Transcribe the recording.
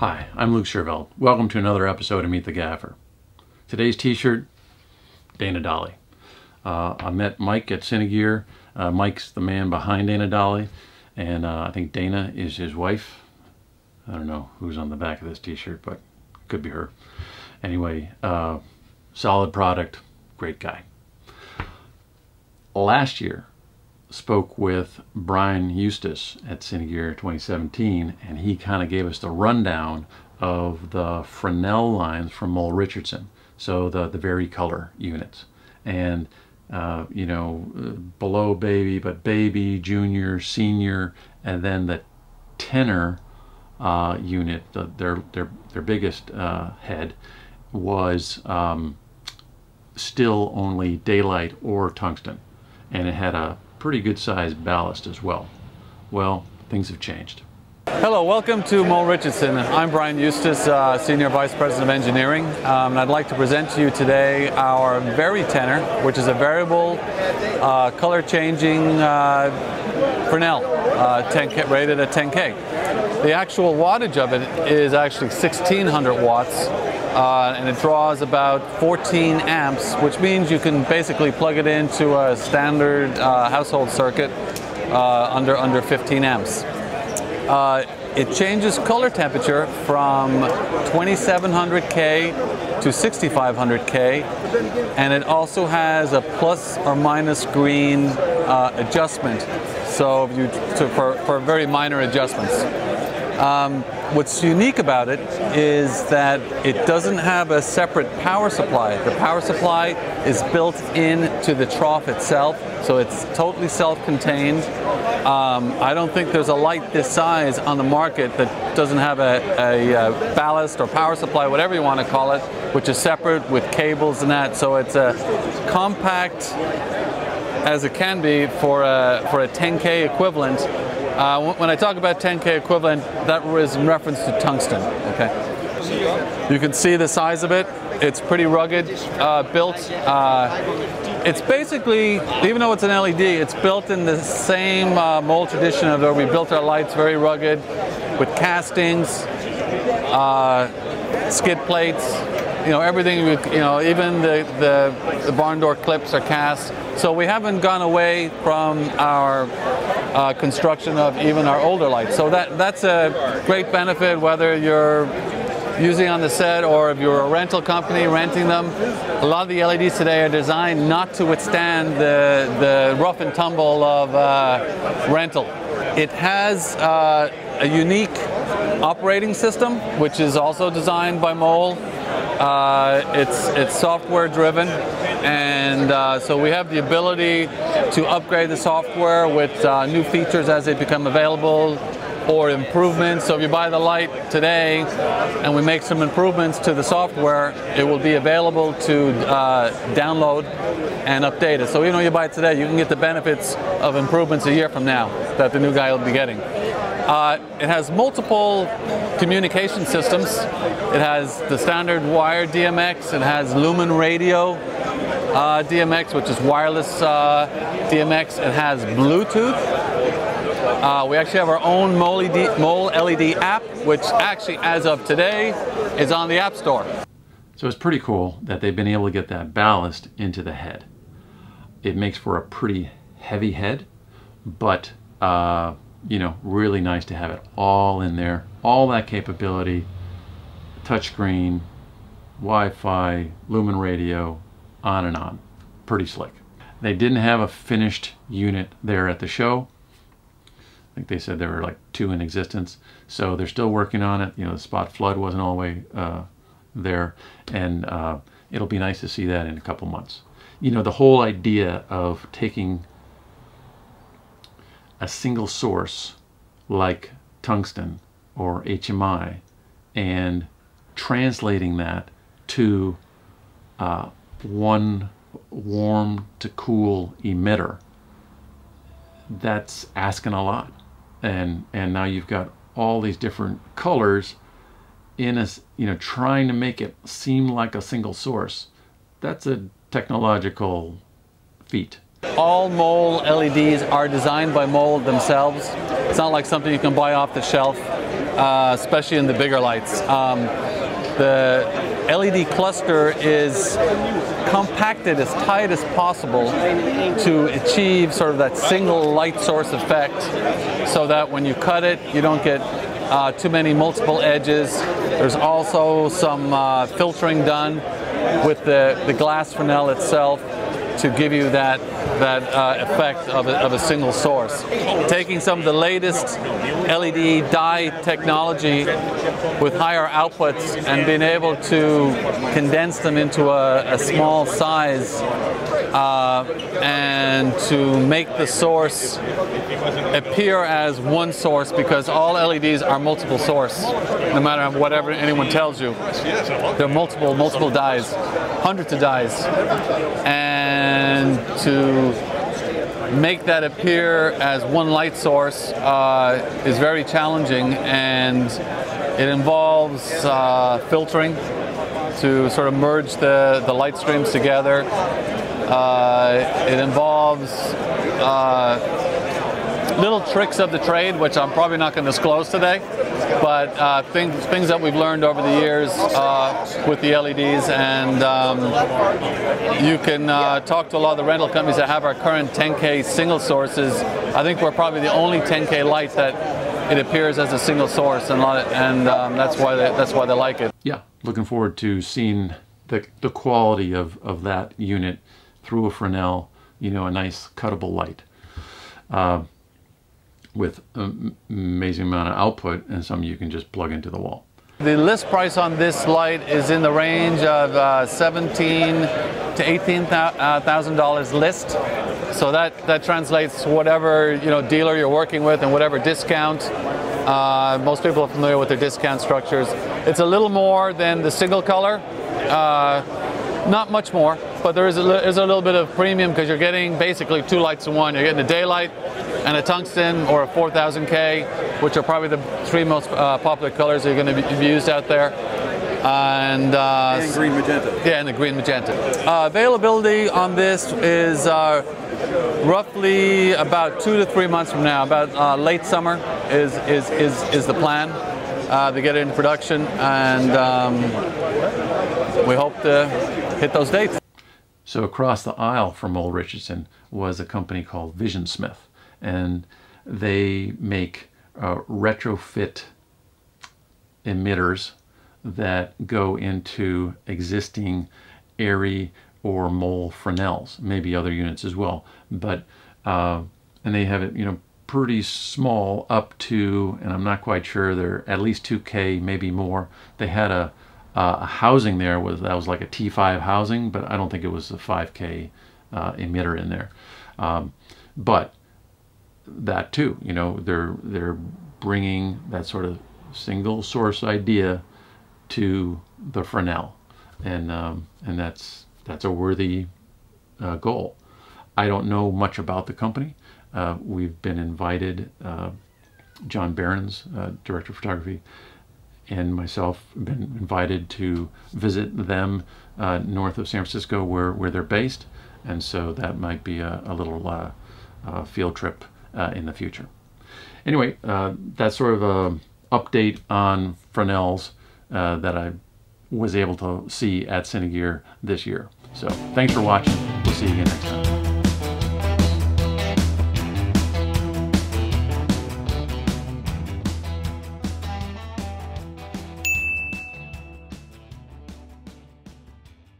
Hi, I'm Luke Sherveld. Welcome to another episode of Meet the Gaffer. Today's t-shirt, Dana Dolly. Uh, I met Mike at Cinegear. Uh, Mike's the man behind Dana Dolly, and uh, I think Dana is his wife. I don't know who's on the back of this t-shirt, but could be her. Anyway, uh, solid product, great guy. Last year, spoke with Brian Eustace at Cinegear 2017, and he kind of gave us the rundown of the Fresnel lines from Mole Richardson. So the the vari-color units, and uh, you know below baby, but baby, junior, senior, and then the Tener uh, unit, the, their their their biggest uh, head, was um, still only daylight or tungsten, and it had a pretty good sized ballast as well. Well, things have changed. Hello, welcome to Mole Richardson. I'm Brian Eustace, uh, Senior Vice President of Engineering, um, and I'd like to present to you today our Vari-Tener, which is a variable uh, color changing uh, Fresnel, uh, 10K, rated at 10K. The actual wattage of it is actually 1600 watts, uh, and it draws about 14 amps, which means you can basically plug it into a standard uh, household circuit uh, under under 15 amps. Uh, it changes color temperature from 2700K to 6500K, and it also has a plus or minus green uh, adjustment, so you for, for very minor adjustments. Um, what's unique about it is that it doesn't have a separate power supply. The power supply is built into the trough itself, so it's totally self-contained. Um, I don't think there's a light this size on the market that doesn't have a, a, a, ballast or power supply, whatever you want to call it, which is separate with cables and that. So it's a compact as it can be for a, for a 10K equivalent uh, when I talk about 10K equivalent, that was in reference to tungsten, okay? You can see the size of it. It's pretty rugged, uh, built. Uh, it's basically, even though it's an LED, it's built in the same uh, mold tradition of where we built our lights very rugged with castings, uh, skid plates, you know, everything, you know, even the, the, the, barn door clips are cast. So we haven't gone away from our uh, construction of even our older lights. So that, that's a great benefit whether you're using on the set or if you're a rental company renting them. A lot of the LEDs today are designed not to withstand the, the rough and tumble of uh, rental. It has uh, a unique operating system, which is also designed by Mole. Uh, it's it's software driven, and uh, so we have the ability to upgrade the software with uh, new features as they become available or improvements. So if you buy the light today and we make some improvements to the software, it will be available to uh, download and update it. So even though you buy it today, you can get the benefits of improvements a year from now that the new guy will be getting. Uh, it has multiple communication systems. It has the standard wired DMX. It has Lumen Radio uh, DMX, which is wireless uh, DMX. It has Bluetooth. Uh, we actually have our own Mole LED, Mole LED app, which actually, as of today, is on the App Store. So it's pretty cool that they've been able to get that ballast into the head. It makes for a pretty heavy head, but uh, you know, really nice to have it all in there. All that capability, touchscreen, Wi-Fi, Lumen radio, on and on. Pretty slick. They didn't have a finished unit there at the show. I think they said there were like two in existence. So they're still working on it. You know, the spot flood wasn't all the way uh, there. And uh, it'll be nice to see that in a couple months. You know, the whole idea of taking a single source like tungsten or HMI and translating that to uh, one warm to cool emitter that's asking a lot. And and now you've got all these different colors in a you know trying to make it seem like a single source. That's a technological feat all Mole LEDs are designed by Mole themselves. It's not like something you can buy off the shelf. uh, especially in the bigger lights. Um, the LED cluster is compacted as tight as possible to achieve sort of that single light source effect so that when you cut it, you don't get uh, too many multiple edges. There's also some uh, filtering done with the, the glass Fresnel itself to give you that that uh, effect of a, of a, single source. Taking some of the latest LED die technology with higher outputs and being able to condense them into a, a small size uh, and to make the source appear as one source because all LEDs are multiple source, no matter whatever anyone tells you. There are multiple, multiple dies, hundreds of dies. And to make that appear as one light source uh, is very challenging and it involves uh, filtering to sort of merge the, the light streams together. Uh, it involves uh, little tricks of the trade, which I'm probably not going to disclose today, but uh, things, things that we've learned over the years uh, with the LEDs. And um, you can uh, talk to a lot of the rental companies that have our current 10K single sources. I think we're probably the only 10K light that it appears as a single source, and, of, and um, that's why they, that's why they like it. Yeah, looking forward to seeing the, the quality of, of that unit through a Fresnel, you know, a nice cuttable light uh, with an amazing amount of output and some you can just plug into the wall. The list price on this light is in the range of uh, 17 to 18 thousand dollars list. So that that translates whatever you know dealer you're working with and whatever discount. Uh, most people are familiar with their discount structures. It's a little more than the single color. Uh, not much more, but there is a, is a little bit of premium because you're getting basically two lights in one. You're getting a daylight and a tungsten or a 4000K, which are probably the three most uh, popular colors that are going to be used out there. And, uh, and green magenta. Yeah, and the green magenta. Uh, availability on this is uh, roughly about two to three months from now. About uh, late summer is, is, is, is the plan uh, to get it into production, and um, we hope to hit those dates. So across the aisle from Mole Richardson was a company called Visionsmith, and they make uh, retrofit emitters that go into existing ARRI or Mole Fresnels, maybe other units as well. But uh, and they have it, you know, pretty small up to, and I'm not quite sure, they're at least 2K, maybe more. They had a a housing there was that was like a T5 housing, but I don't think it was a 5K uh, emitter in there. Um, but that too, you know, they're they're bringing that sort of single source idea to the Fresnel, and um, and that's that's a worthy uh, goal. I don't know much about the company. Uh, we've been invited. Uh, John Behrens, uh, director of photography, and myself been invited to visit them uh, north of San Francisco where, where they're based. And so that might be a, a little uh, field trip uh, in the future. Anyway, uh, that's sort of a update on Fresnels uh, that I was able to see at Cinegear this year. So thanks for watching. We'll see you again next time.